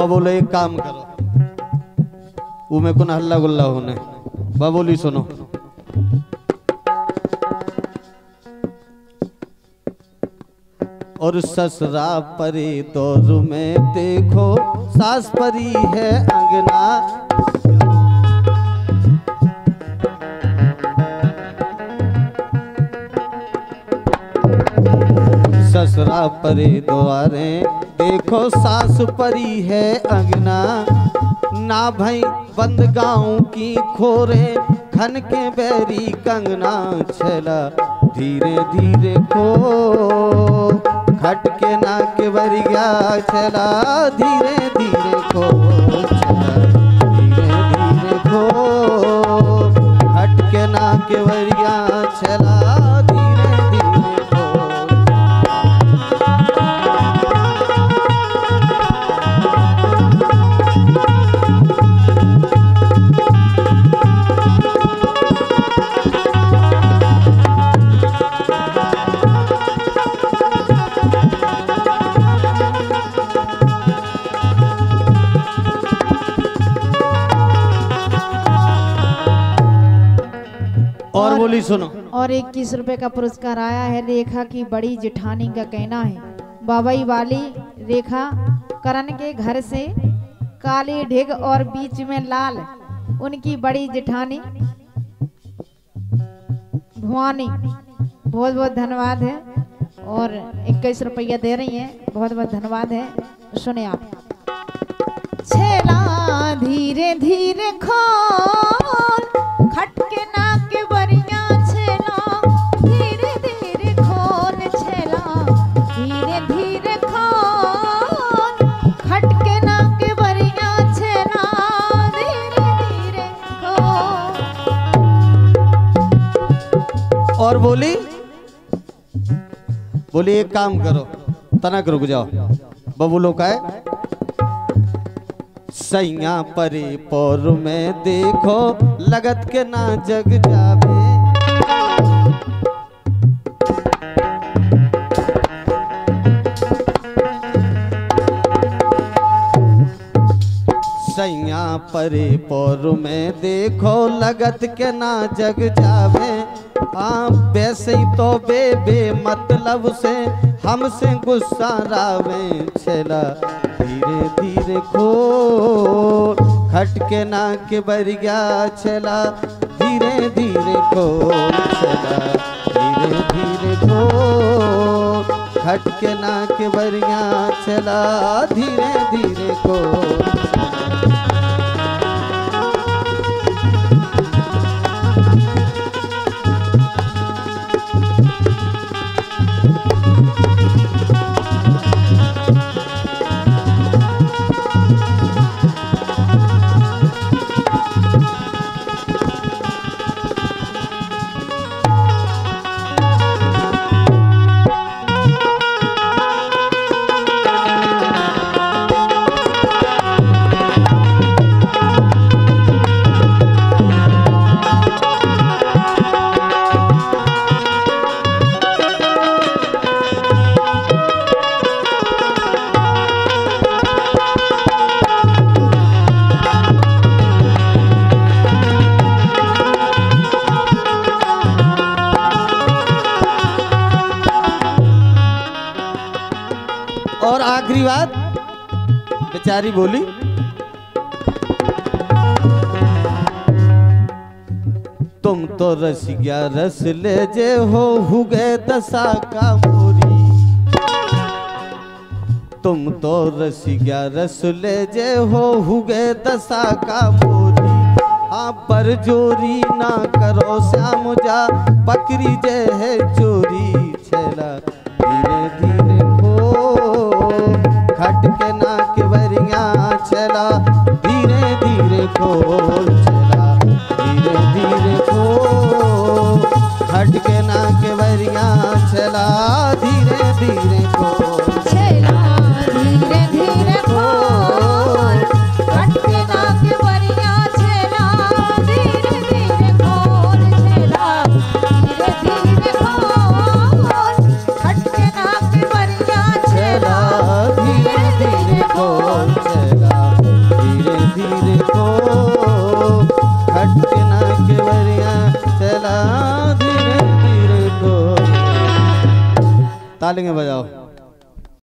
बबोले एक काम करो उमे को हल्ला गुल्ला होने बबोली सुनो और ससरा परी तो में देखो, सास परी है अंगना। ससुरा परे द्वारे देखो सास परी है अंगना। ना भाई बंद गाँव की खोरे। खन के बैरी कंगना छला। धीरे धीरे खो। खट के ना के बरिया छला। धीरे धीरे बोली, सुनो। और इक्कीस रुपए का पुरस्कार आया है, रेखा की बड़ी जिठानी का कहना है। बाबई वाली, रेखा, करण के घर से काली ढिग और बीच में लाल, उनकी बड़ी जेठानी भुआनी बहुत बहुत धन्यवाद है। और इक्कीस रुपया दे रही है, बहुत बहुत धन्यवाद है। सुने आप। छेला धीरे धीरे खोल, खटके ना और बोली बोली, एक काम करो, तनक रुक जाओ। बबूलो का है सैया परे पौर में देखो, लगत के ना जग जावे। सैया परे पौर में देखो, लगत के ना जग जावे। आप वैसे ही तो बे बे मतलब से हमसे गुस्सा रावे छला। धीरे धीरे खो, खटके ना के बरिया छला। धीरे धीरे खो छला। धीरे धीरे खो, खटके ना के बरिया छला। धीरे धीरे खो। और आखिरी बात, बेचारी बोली, तुम तो रसिया रस ले जे हो, हुगे दशा का मोरी। तुम तो रसिया रस ले जे हो, हुगे दशा का मोरी। आप पर जोरी ना करो, श्याम जा, बकरी जे है चोरी। छला धीरे धीरे खोल चला, धीरे धीरे खो हटके ना के बरिया चला, धीरे धीरे खोल। तालियाँ बजाओ।